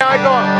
I got.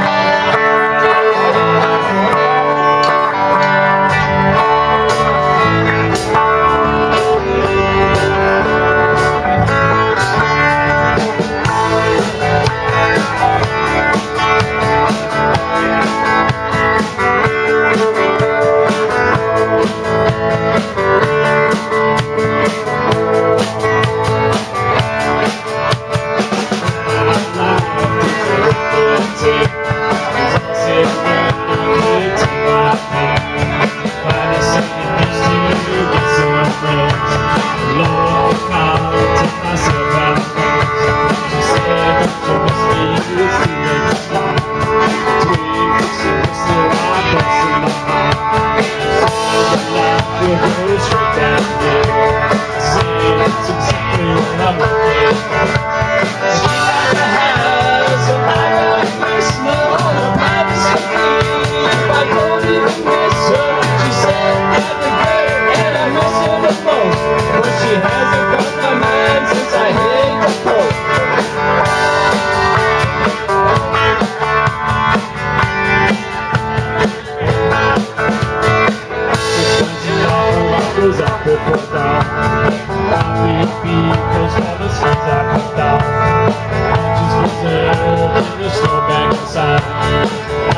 because ever since I popped out, just was a little slow back inside.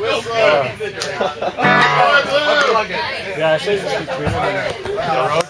Wilson! Yeah, I should just be tweeting.